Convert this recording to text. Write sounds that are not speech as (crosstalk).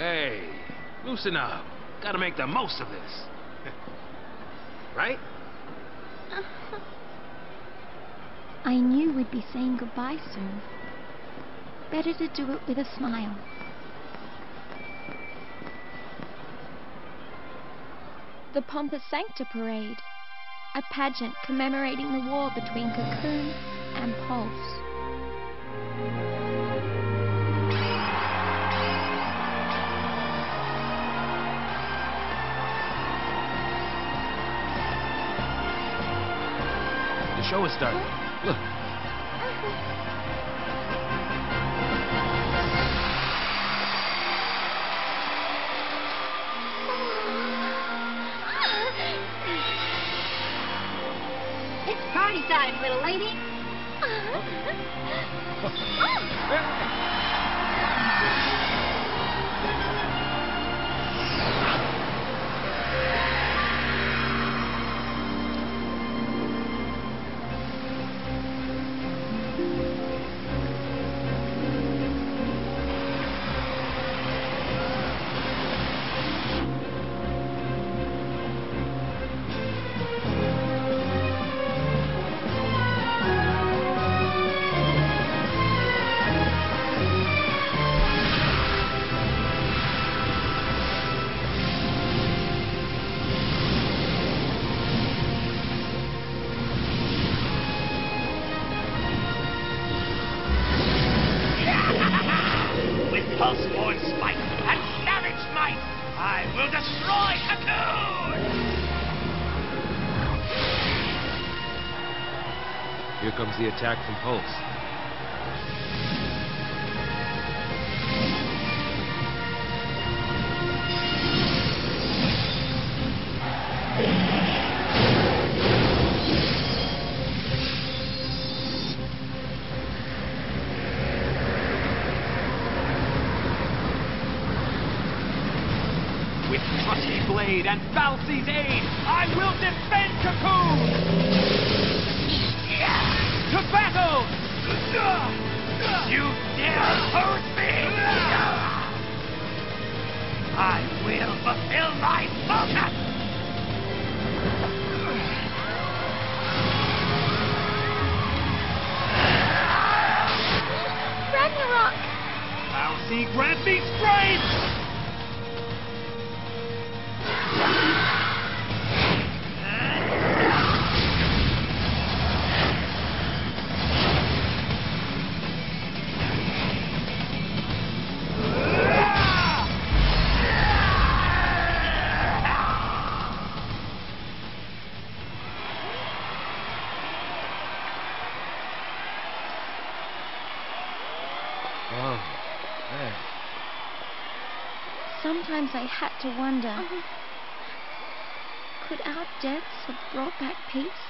Hey, loosen up. Gotta make the most of this. (laughs) right? (laughs) I knew we'd be saying goodbye soon. Better to do it with a smile. The Pompa Sancta Parade, a pageant commemorating the war between Cocoon and Pulse. Show is starting. Look. It's party time, little lady. (laughs) With pulse-born spite and savage might, I will destroy Cocoon! Here comes the attack from Pulse. With trusty blade and fal'Cie's aid, I will defend Cocoon! To battle! You dare oppose me! I will fulfill my focus! Ragnarok! Falsey, grant me strength! Oh, man. Sometimes I had to wonder uh-huh. could our deaths have brought back peace?